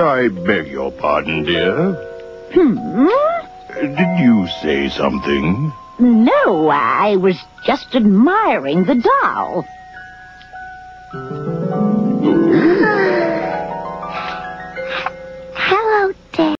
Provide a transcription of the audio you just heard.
I beg your pardon, dear. Hmm? Did you say something? No, I was just admiring the doll.